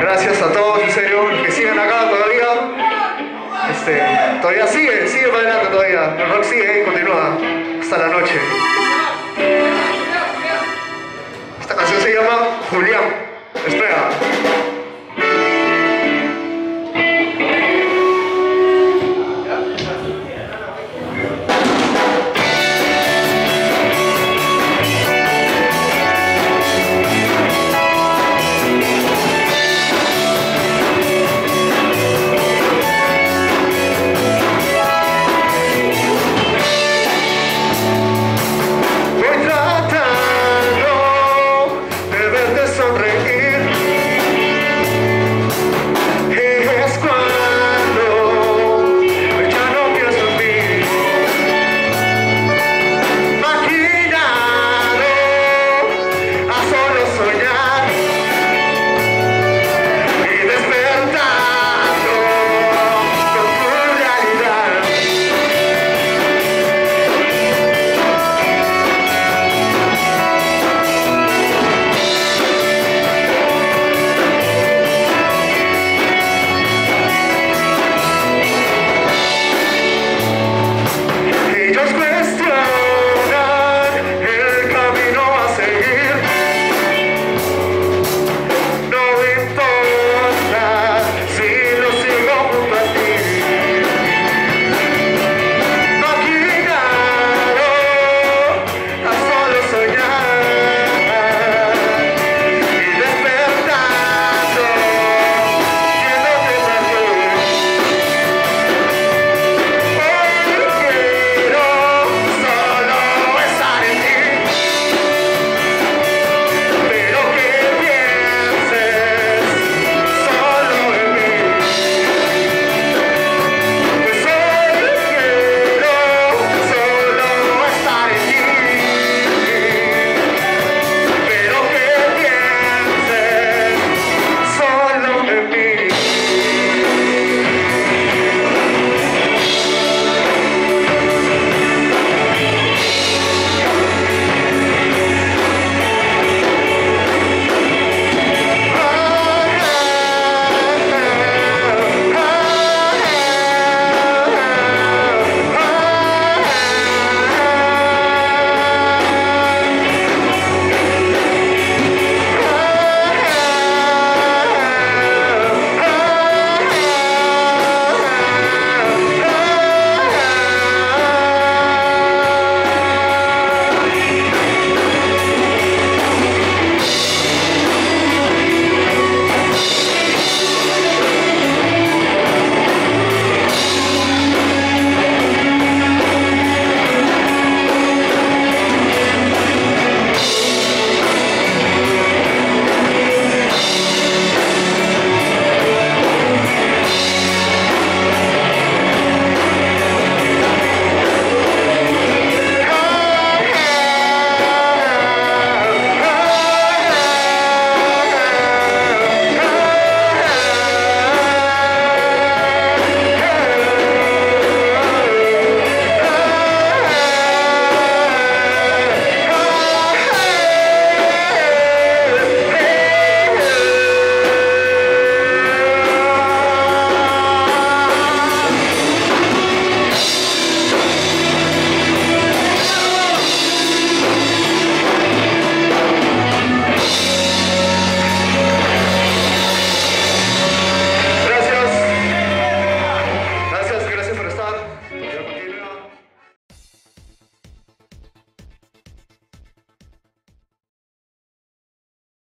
gracias a todos, en serio, que siguen acá todavía. Este, todavía sigue, sigue para adelante todavía. El rock sigue y continúa hasta la noche. Esta canción se llama Julián. Espera.